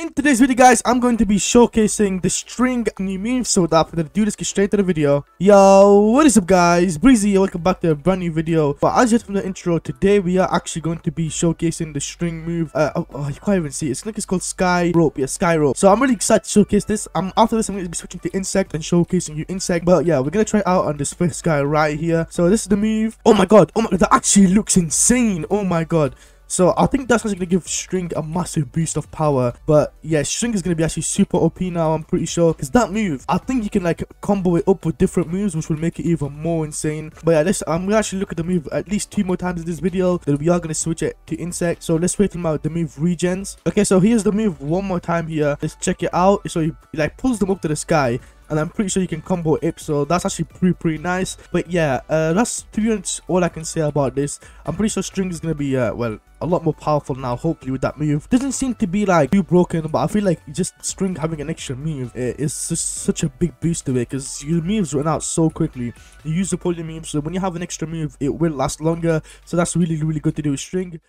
In today's video guys, I'm going to be showcasing the string new meme. So without further ado, let's get straight to the video. Yo, what is up guys? Breazsy welcome back to a brand new video. But as just from the intro, today we are actually going to be showcasing the string move. Uh, oh, oh, you can't even see it. It's like it's called Sky Rope. Yeah, Sky Rope. So I'm really excited to showcase this. Um, after this, I'm going to be switching to Insect and showcasing you Insect. But yeah, we're going to try out on this first guy right here. So this is the move. Oh my god. Oh my god, that actually looks insane. Oh my god. So I think that's actually going to give String a massive boost of power. But yeah, String is going to be actually super OP now, I'm pretty sure. Because that move, I think you can like combo it up with different moves, which will make it even more insane. But yeah, this, I'm going to actually look at the move at least two more times in this video. Then we are going to switch it to Insect. So let's wait out the move regens. Okay, so here's the move one more time here. Let's check it out. So he like pulls them up to the sky and I'm pretty sure you can combo it so that's actually pretty pretty nice. But yeah uh, that's to be all I can say about this. I'm pretty sure string is gonna be uh, well a lot more powerful now hopefully with that move. Doesn't seem to be like too broken but I feel like just string having an extra move is just such a big boost to it because your moves run out so quickly. You use the poly move so when you have an extra move it will last longer. So that's really really good to do with string